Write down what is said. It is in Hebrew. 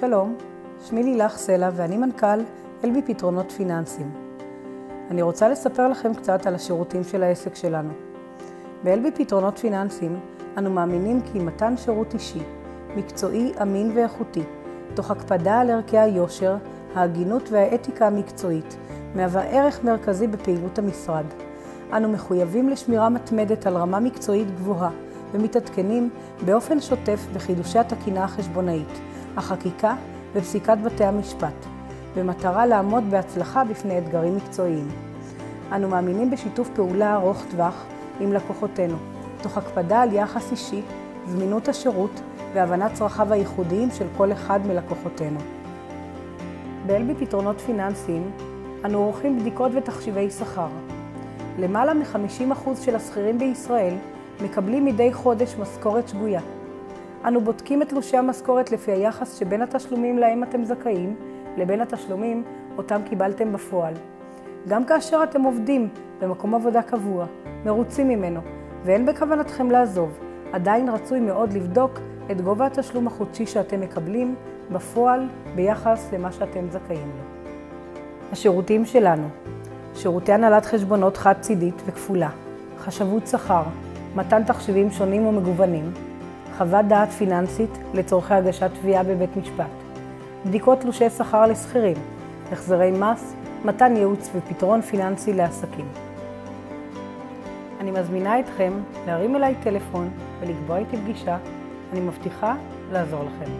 שלום, שמי לילך סלע ואני מנכ"ל אלבי פתרונות פיננסיים. אני רוצה לספר לכם קצת על השירותים של העסק שלנו. באלבי פתרונות פיננסיים אנו מאמינים כי מתן שירות אישי, מקצועי, אמין ואיכותי, תוך הקפדה על ערכי היושר, ההגינות והאתיקה המקצועית, מהווה ערך מרכזי בפעילות המשרד. אנו מחויבים לשמירה מתמדת על רמה מקצועית גבוהה ומתעדכנים באופן שוטף בחידושי התקינה החשבונאית, החקיקה ופסיקת בתי המשפט, במטרה לעמוד בהצלחה בפני אתגרים מקצועיים. אנו מאמינים בשיתוף פעולה ארוך טווח עם לקוחותינו, תוך הקפדה על יחס אישי, זמינות השירות והבנת צרכיו הייחודיים של כל אחד מלקוחותינו. באלבי פתרונות פיננסיים אנו עורכים בדיקות ותחשיבי שכר. למעלה מ-50% של השכירים בישראל מקבלים מדי חודש משכורת שגויה. אנו בודקים את תלושי המשכורת לפי היחס שבין התשלומים להם אתם זכאים לבין התשלומים אותם קיבלתם בפועל. גם כאשר אתם עובדים במקום עבודה קבוע, מרוצים ממנו, ואין בכוונתכם לעזוב, עדיין רצוי מאוד לבדוק את גובה התשלום החודשי שאתם מקבלים בפועל ביחס למה שאתם זכאים לו. השירותים שלנו שירותי הנהלת חשבונות חד-צידית וכפולה, חשבות שכר, מתן תחשיבים שונים ומגוונים, חוות דעת פיננסית לצורכי הגשת תביעה בבית משפט, בדיקות תלושי שכר לשכירים, החזרי מס, מתן ייעוץ ופתרון פיננסי לעסקים. אני מזמינה אתכם להרים אליי טלפון ולקבוע איתי פגישה, אני מבטיחה לעזור לכם.